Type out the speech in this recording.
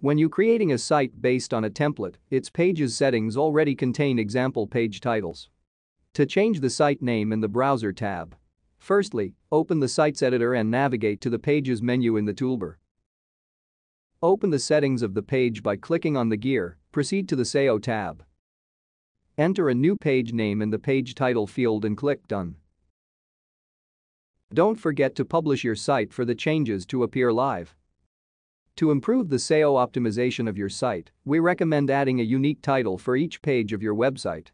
When you're creating a site based on a template, its pages settings already contain example page titles. To change the site name in the Browser tab. Firstly, open the Sites editor and navigate to the Pages menu in the toolbar. Open the settings of the page by clicking on the gear, proceed to the SEO tab. Enter a new page name in the page title field and click Done. Don't forget to publish your site for the changes to appear live. To improve the SEO optimization of your site, we recommend adding a unique title for each page of your website.